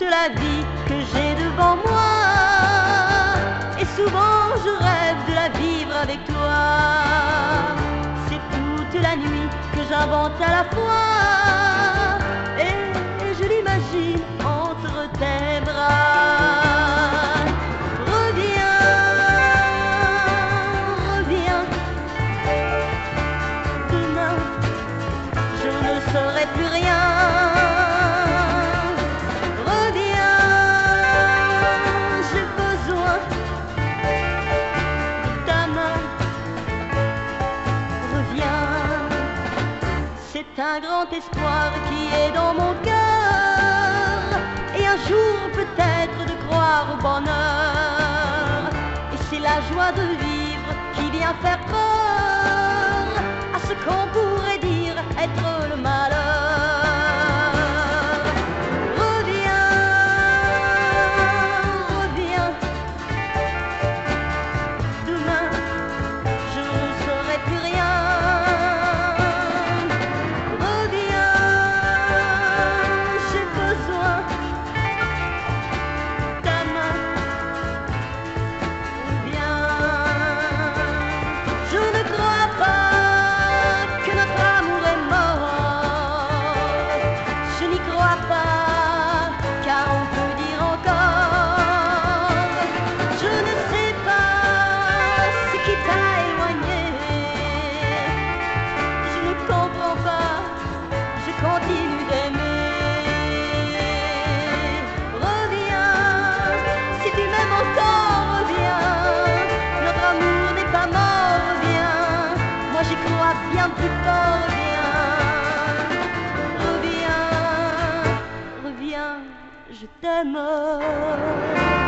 la vie que j'ai devant moi. Et souvent je rêve de la vivre avec toi. C'est toute la nuit que j'invente à la fois. C'est un grand espoir qui est dans mon cœur. Et un jour peut-être de croire au bonheur. Et c'est la joie de vivre qui vient faire peur à ce qu'on pourrait dire être bien plus fort, reviens. Reviens, reviens, je t'aime.